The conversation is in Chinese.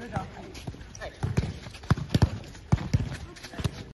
非常可。